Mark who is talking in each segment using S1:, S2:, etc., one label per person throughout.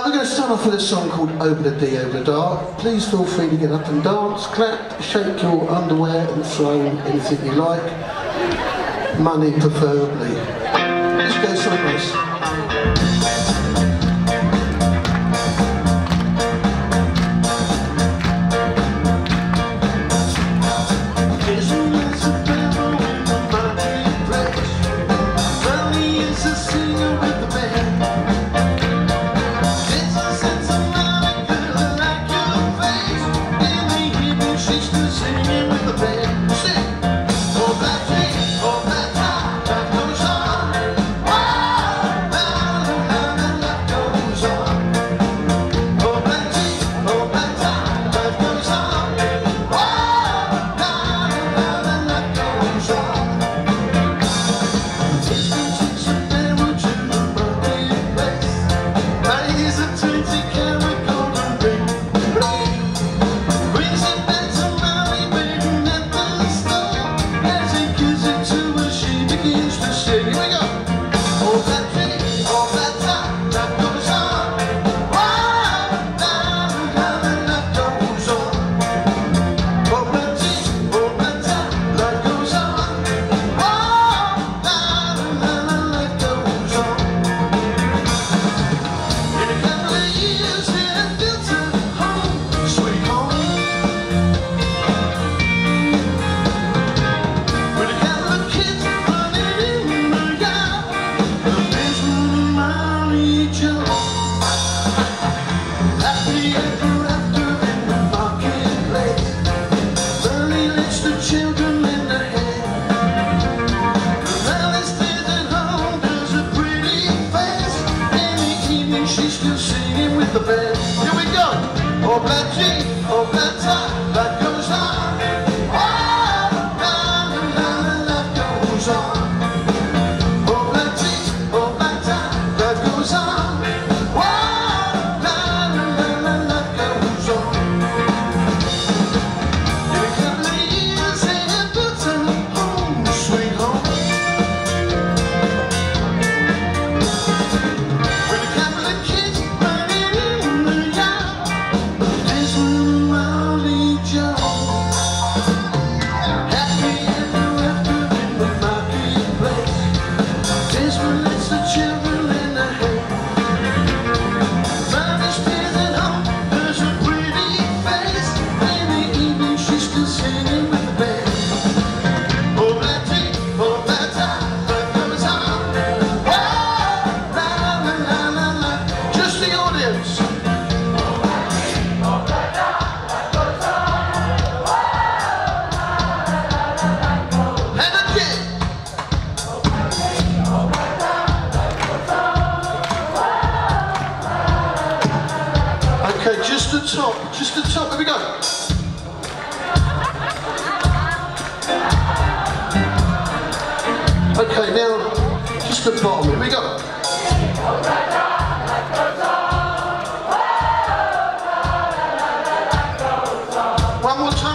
S1: Uh, we're going to start off with a song called Over the D, Over the Dark. Please feel free to get up and dance, clap, shake your underwear and throw anything you like. Money preferably. Let's go someplace. Jesus. with the band. Here we go. Oh, black oh, black tie, the. Here we go. one more time.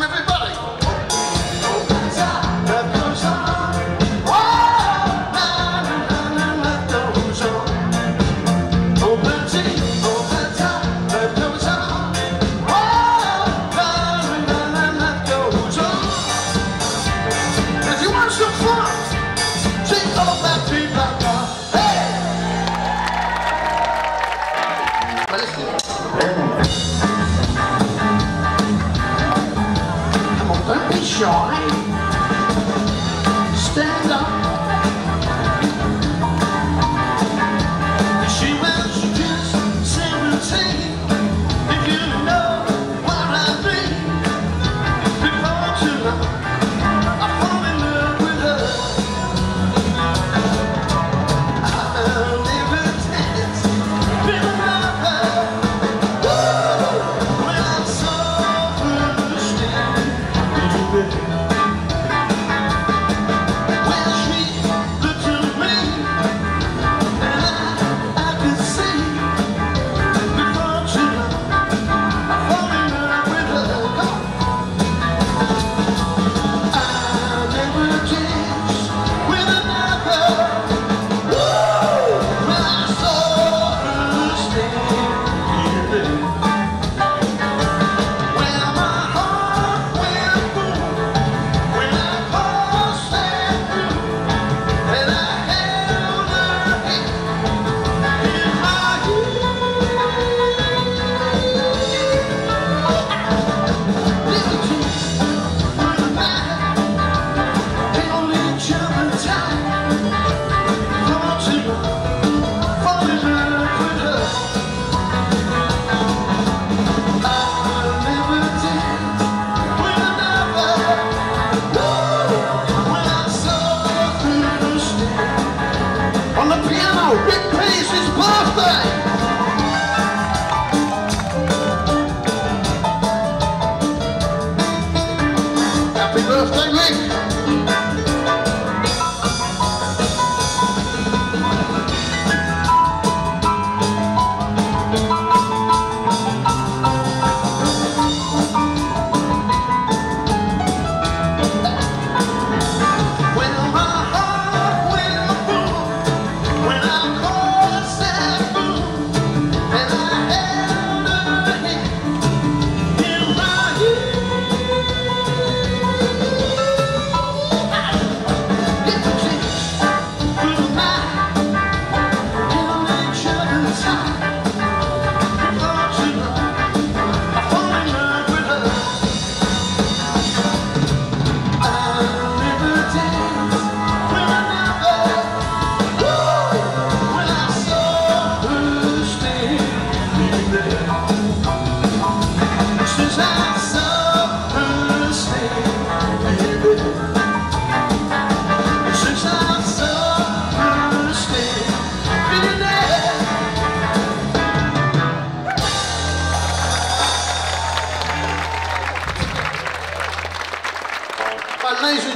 S1: shy.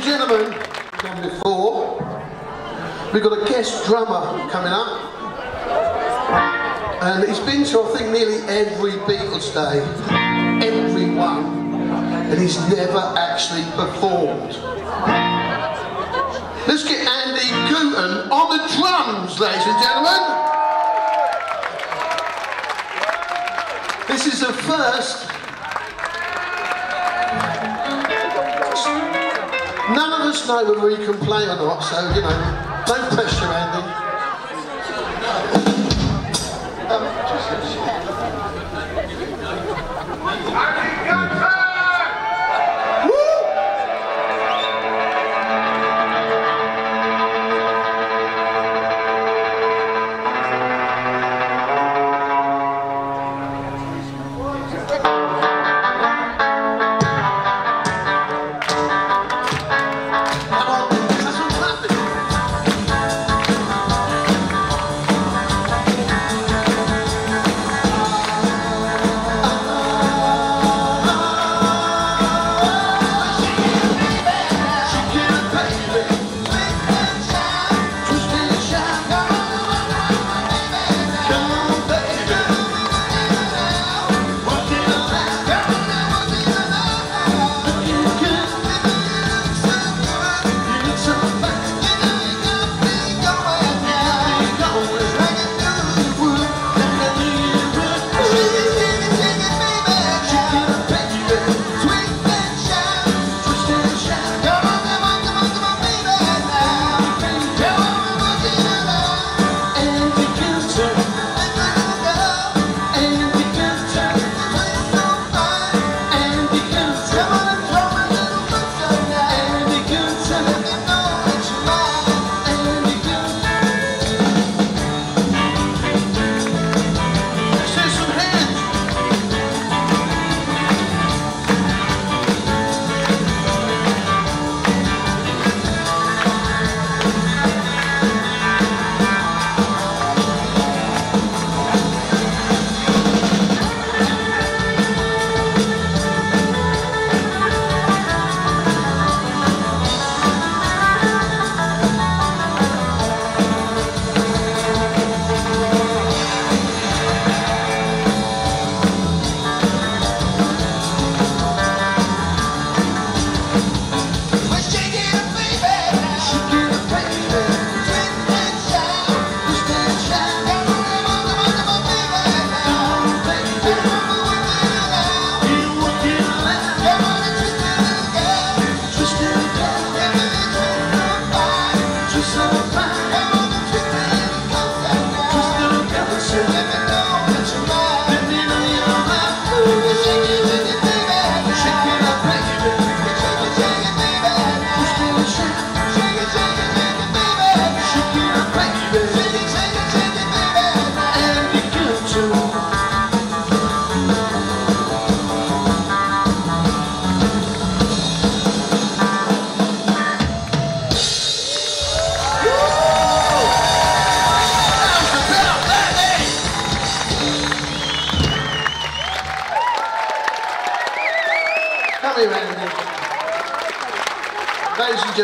S1: Gentlemen, done before, we've got a guest drummer coming up. And he's been to, I think, nearly every Beatles day. Every one. And he's never actually performed. Let's get Andy Gooten on the drums, ladies and gentlemen. This is the first. None of us know whether he can play or not, so, you know, don't pressure Andy.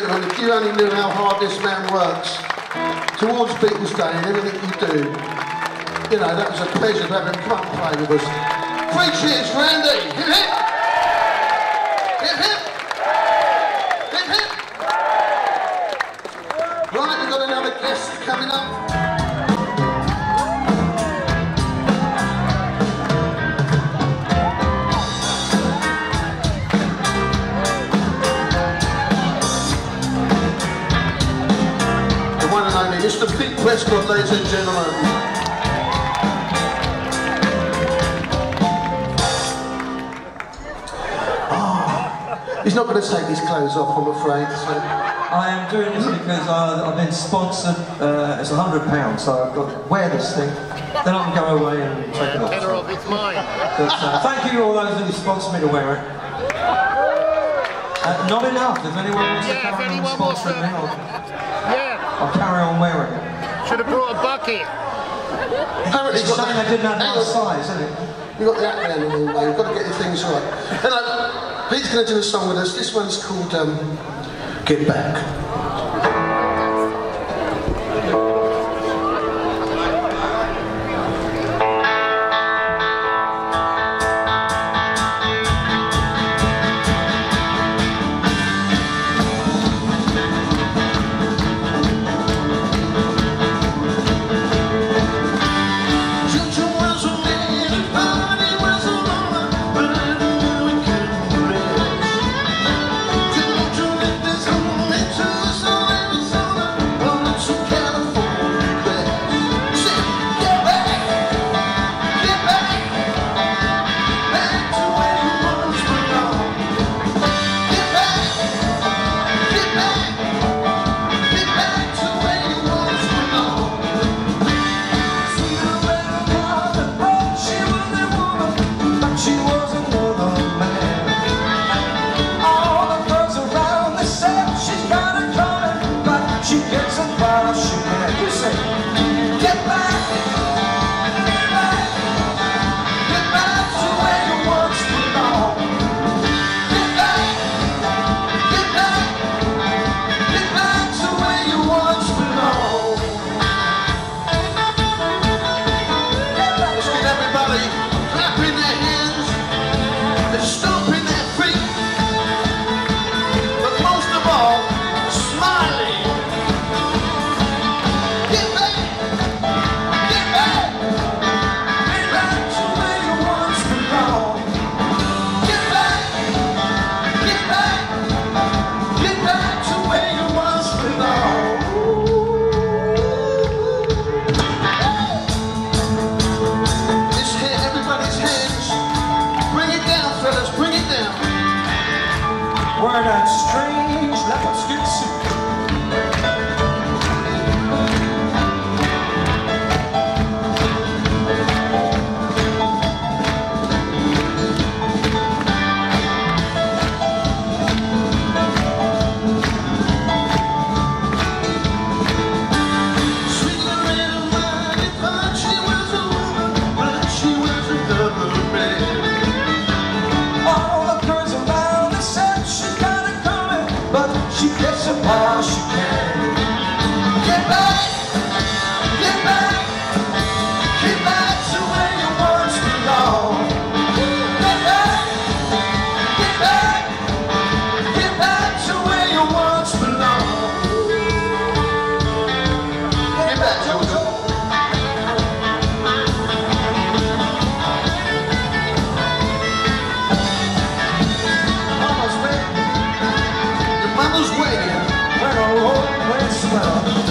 S1: Gentlemen, if you only knew how hard this man works towards Beatles Day and everything you do, you know, that was a pleasure to have him come and play with us. Three cheers for Andy. Hip hip. Pete ladies and gentlemen. Oh, he's not going to take his clothes off, I'm afraid. So. I
S2: am doing this because I, have been sponsored. Uh, it's hundred pounds, so I've got to wear this thing. Then I can go away and take it off. Better off, it's mine. But, uh, thank you all those who sponsored me to wear it. Uh, not enough. If anyone wants yeah, to carry on sponsoring me, I'll, yeah. I'll carry on wearing it. Should have brought
S3: a bucket. Apparently
S1: it's something I didn't have my
S2: size, isn't it?
S1: You've got the acronym in the way, you've got to get your things right. Hello, Pete's going to do a song with us. This one's called um, get back.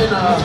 S1: Gentlemen,